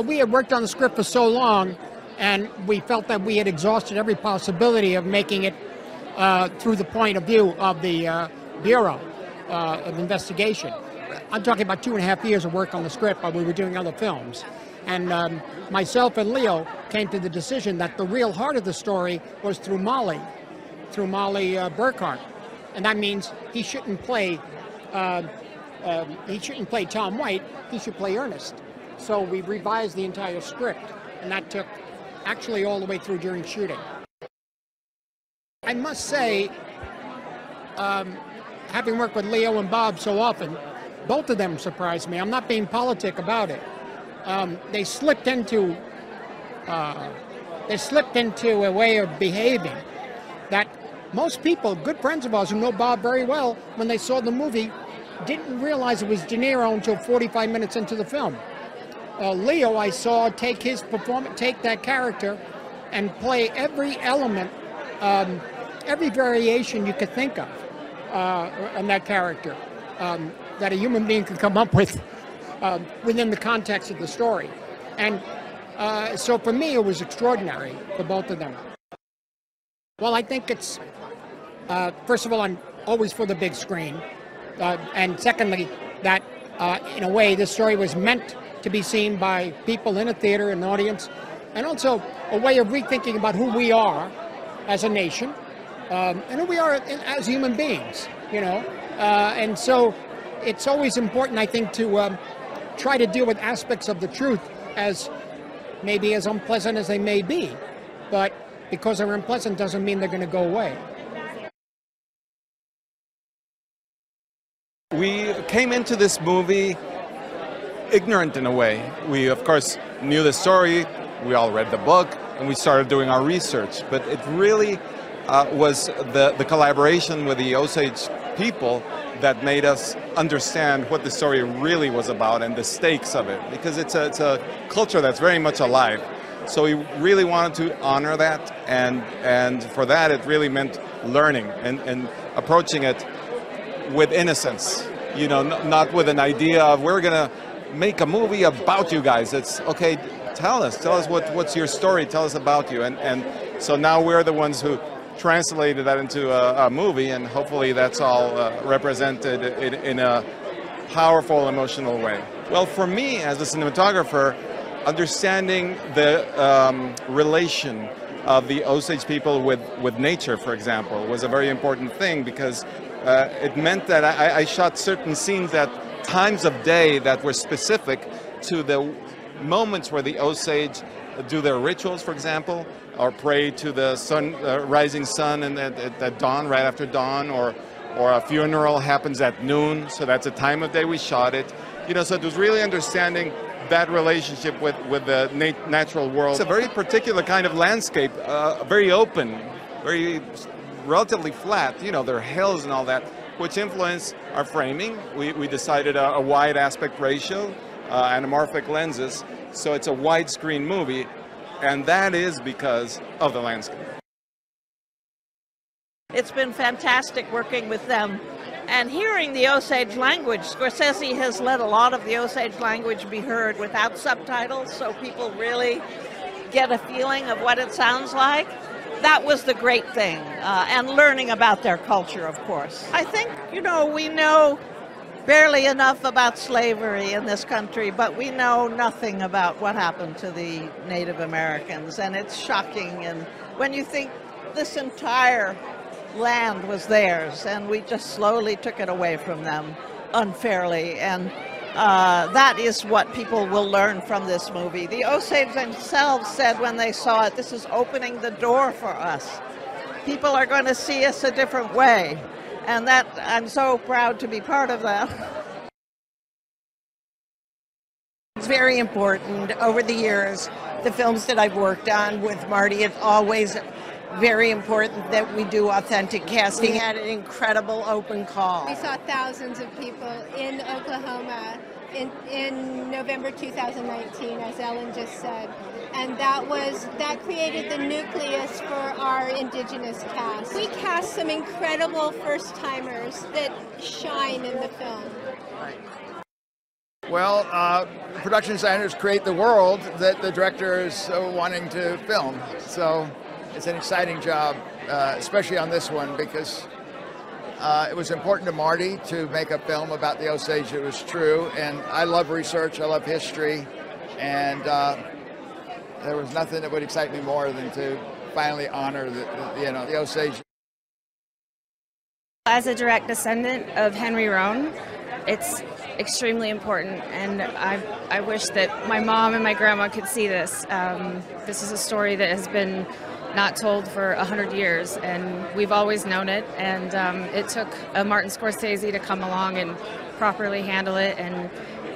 We had worked on the script for so long, and we felt that we had exhausted every possibility of making it uh, through the point of view of the uh, Bureau uh, of Investigation. I'm talking about two and a half years of work on the script while we were doing other films. And um, myself and Leo came to the decision that the real heart of the story was through Molly, through Molly uh, Burkhart. And that means he shouldn't play, uh, uh, he shouldn't play Tom White, he should play Ernest. So we revised the entire script, and that took actually all the way through during shooting. I must say, um, having worked with Leo and Bob so often, both of them surprised me. I'm not being politic about it. Um, they slipped into uh, they slipped into a way of behaving that most people, good friends of ours who know Bob very well, when they saw the movie, didn't realize it was De Niro until 45 minutes into the film. Uh, Leo, I saw take his performance, take that character, and play every element, um, every variation you could think of uh, on that character um, that a human being could come up with uh, within the context of the story. And uh, so for me, it was extraordinary for both of them. Well, I think it's, uh, first of all, I'm always for the big screen. Uh, and secondly, that uh, in a way, this story was meant to be seen by people in a theater, an audience, and also a way of rethinking about who we are as a nation um, and who we are as human beings, you know. Uh, and so it's always important, I think, to um, try to deal with aspects of the truth as maybe as unpleasant as they may be. But because they're unpleasant doesn't mean they're going to go away. We came into this movie ignorant in a way. We, of course, knew the story, we all read the book, and we started doing our research. But it really uh, was the, the collaboration with the Osage people that made us understand what the story really was about and the stakes of it, because it's a, it's a culture that's very much alive. So we really wanted to honor that, and, and for that it really meant learning and, and approaching it with innocence, you know, not with an idea of we're going to make a movie about you guys. It's okay, tell us, tell us what, what's your story, tell us about you. And, and so now we're the ones who translated that into a, a movie, and hopefully that's all uh, represented in, in a powerful, emotional way. Well, for me as a cinematographer, understanding the um, relation of the Osage people with, with nature, for example, was a very important thing because uh, it meant that I, I, shot certain scenes at times of day that were specific to the moments where the Osage do their rituals, for example, or pray to the sun, uh, rising sun and at, dawn, right after dawn, or or a funeral happens at noon, so that's a time of day we shot it. You know, so it was really understanding that relationship with, with the nat natural world. It's a very particular kind of landscape, uh, very open, very relatively flat. You know, there are hills and all that, which influence our framing. We, we decided a, a wide aspect ratio, uh, anamorphic lenses, so it's a widescreen movie, and that is because of the landscape. It's been fantastic working with them and hearing the Osage language. Scorsese has let a lot of the Osage language be heard without subtitles, so people really get a feeling of what it sounds like. That was the great thing, uh, and learning about their culture, of course. I think, you know, we know barely enough about slavery in this country, but we know nothing about what happened to the Native Americans, and it's shocking. And when you think this entire land was theirs, and we just slowly took it away from them unfairly. And uh, that is what people will learn from this movie. The Osage themselves said when they saw it, this is opening the door for us. People are going to see us a different way. And that I'm so proud to be part of that. It's very important over the years. The films that I've worked on with Marty, it's always very important that we do authentic casting. We had an incredible open call. We saw thousands of people in Oklahoma in, in November 2019, as Ellen just said. And that was that created the nucleus for our indigenous cast. We cast some incredible first timers that shine in the film. Well, uh, production designers create the world that the director is uh, wanting to film. So it's an exciting job, uh, especially on this one, because uh, it was important to Marty to make a film about the Osage that was true. And I love research, I love history, and uh, there was nothing that would excite me more than to finally honor the, the you know the Osage. As a direct descendant of Henry Roan, it's extremely important, and I, I wish that my mom and my grandma could see this. Um, this is a story that has been not told for a hundred years, and we've always known it. And um, it took a Martin Scorsese to come along and properly handle it, and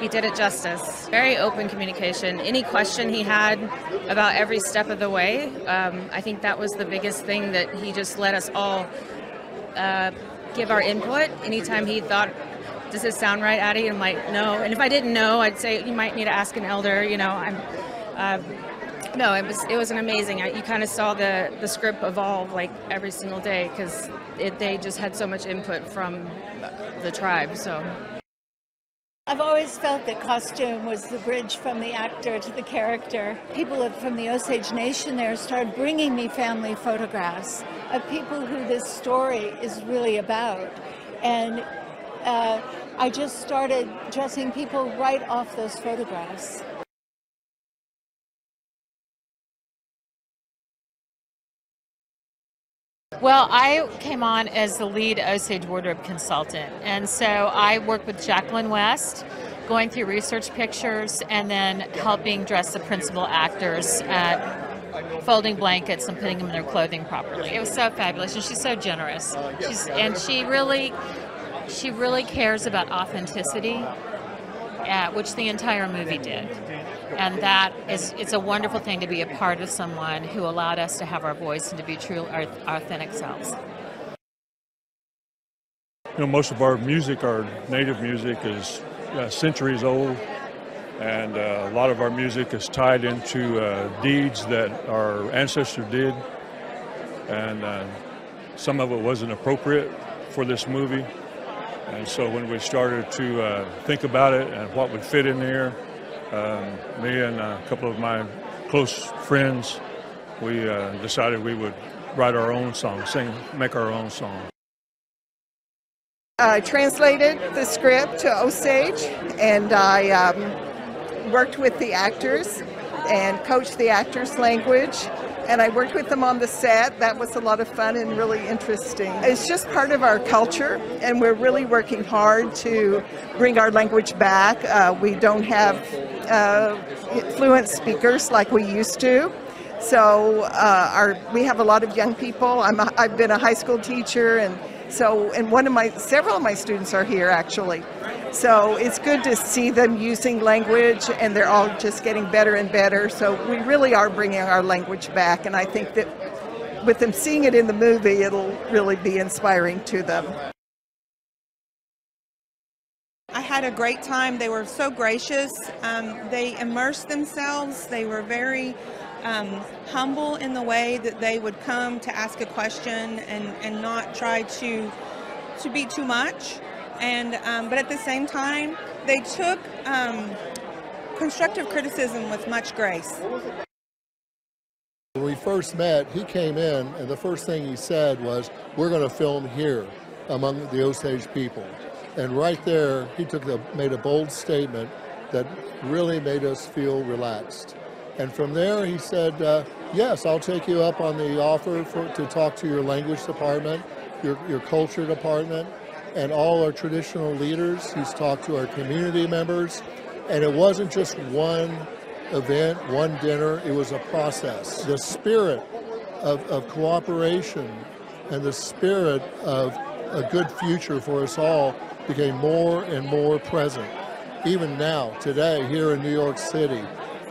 he did it justice. Very open communication. Any question he had about every step of the way, um, I think that was the biggest thing that he just let us all uh, give our input. Anytime he thought, does this sound right, Addie? I'm like, no. And if I didn't know, I'd say you might need to ask an elder. You know, I'm. Uh, no, it was it was an amazing. You kind of saw the the script evolve like every single day because they just had so much input from the tribe. So. I've always felt that costume was the bridge from the actor to the character. People from the Osage Nation there started bringing me family photographs of people who this story is really about. And uh, I just started dressing people right off those photographs. Well, I came on as the lead Osage wardrobe consultant, and so I worked with Jacqueline West, going through research pictures and then helping dress the principal actors at folding blankets and putting them in their clothing properly. It was so fabulous, and she's so generous. She's and she really, she really cares about authenticity, uh, which the entire movie did. And that is it's a wonderful thing to be a part of someone who allowed us to have our voice and to be true our, our authentic selves. You know most of our music our native music is uh, centuries old. And uh, a lot of our music is tied into uh, deeds that our ancestors did. And uh, some of it wasn't appropriate for this movie and so when we started to uh, think about it and what would fit in there um, me and a couple of my close friends, we uh, decided we would write our own song, sing, make our own song. I translated the script to Osage and I um, worked with the actors and coached the actors' language and I worked with them on the set. That was a lot of fun and really interesting. It's just part of our culture, and we're really working hard to bring our language back. Uh, we don't have uh, fluent speakers like we used to. So uh, our, we have a lot of young people. I'm a, I've been a high school teacher, and so and one of my several of my students are here actually. So it's good to see them using language, and they're all just getting better and better. So we really are bringing our language back, and I think that with them seeing it in the movie, it'll really be inspiring to them. I had a great time. They were so gracious. Um, they immersed themselves. They were very um, humble in the way that they would come to ask a question and, and not try to to be too much. And um, but at the same time, they took um, constructive criticism with much grace. When we first met, he came in, and the first thing he said was, "We're going to film here, among the Osage people." And right there, he took the, made a bold statement that really made us feel relaxed. And from there, he said, uh, yes, I'll take you up on the offer for, to talk to your language department, your, your culture department, and all our traditional leaders. He's talked to our community members. And it wasn't just one event, one dinner, it was a process. The spirit of, of cooperation and the spirit of a good future for us all became more and more present. Even now, today, here in New York City,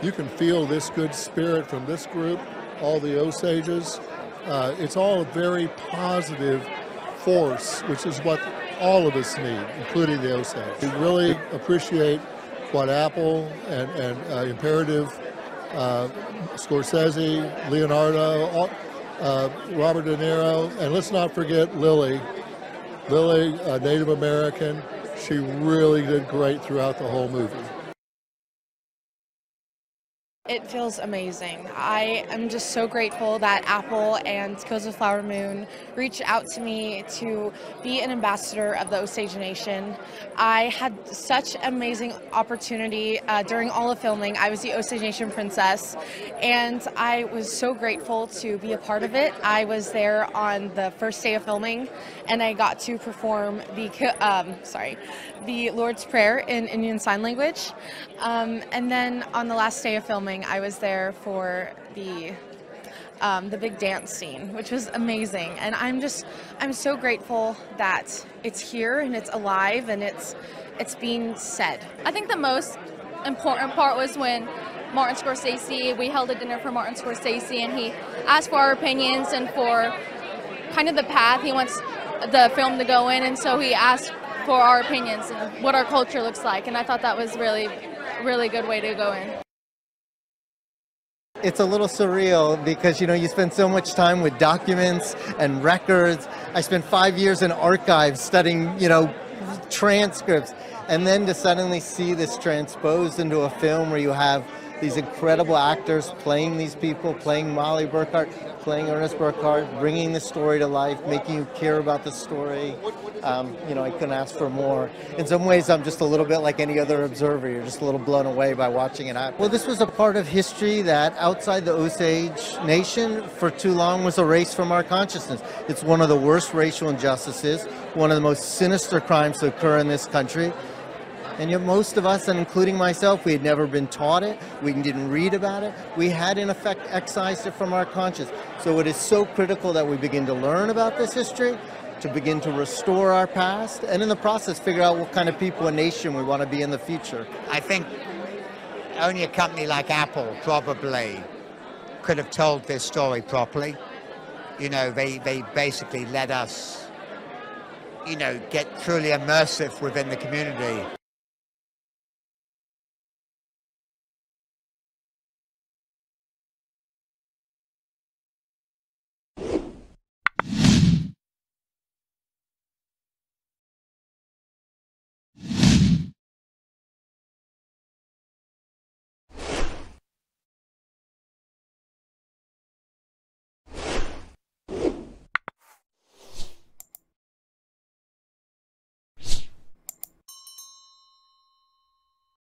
you can feel this good spirit from this group, all the Osages. Uh, it's all a very positive force, which is what all of us need, including the Osage. We really appreciate what Apple and, and uh, Imperative, uh, Scorsese, Leonardo, all, uh, Robert De Niro, and let's not forget Lily, Lily, a Native American, she really did great throughout the whole movie. Feels amazing. I am just so grateful that Apple and Killers of Flower Moon reached out to me to be an ambassador of the Osage Nation. I had such amazing opportunity uh, during all of filming. I was the Osage Nation princess, and I was so grateful to be a part of it. I was there on the first day of filming, and I got to perform the um, sorry, the Lord's Prayer in Indian Sign Language. Um, and then on the last day of filming, I was there for the um, the big dance scene, which was amazing. And I'm just I'm so grateful that it's here and it's alive and it's it's being said. I think the most important part was when Martin Scorsese, we held a dinner for Martin Scorsese, and he asked for our opinions and for kind of the path he wants the film to go in, and so he asked for our opinions and what our culture looks like, and I thought that was really, really good way to go in. It's a little surreal because you know you spend so much time with documents and records. I spent five years in archives studying, you know, transcripts, and then to suddenly see this transposed into a film where you have these incredible actors playing these people, playing Molly Burkhart, playing Ernest Burkhart, bringing the story to life, making you care about the story. Um, you know, I couldn't ask for more. In some ways, I'm just a little bit like any other observer. You're just a little blown away by watching it happen. Well, this was a part of history that outside the Osage Nation for too long was erased from our consciousness. It's one of the worst racial injustices, one of the most sinister crimes to occur in this country. And yet most of us, and including myself, we had never been taught it. We didn't read about it. We had, in effect, excised it from our conscience. So it is so critical that we begin to learn about this history, to begin to restore our past, and in the process, figure out what kind of people and nation we want to be in the future. I think only a company like Apple probably could have told this story properly. You know, they, they basically let us, you know, get truly immersive within the community